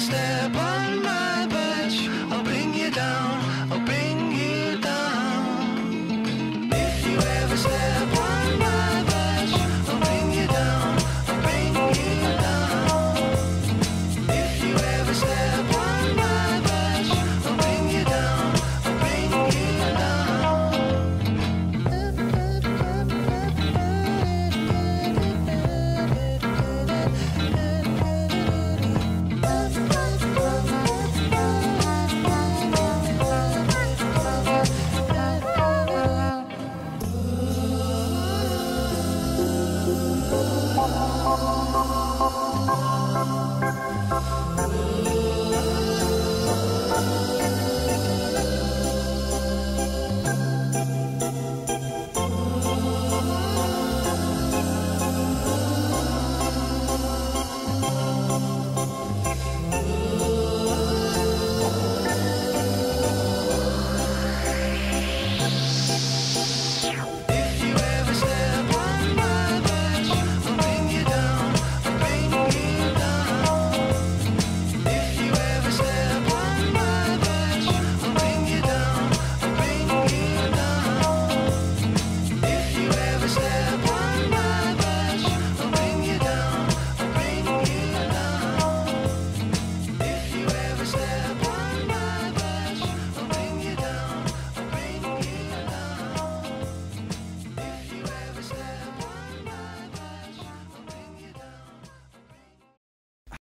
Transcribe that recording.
step